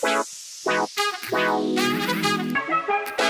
Wow, wow, wow.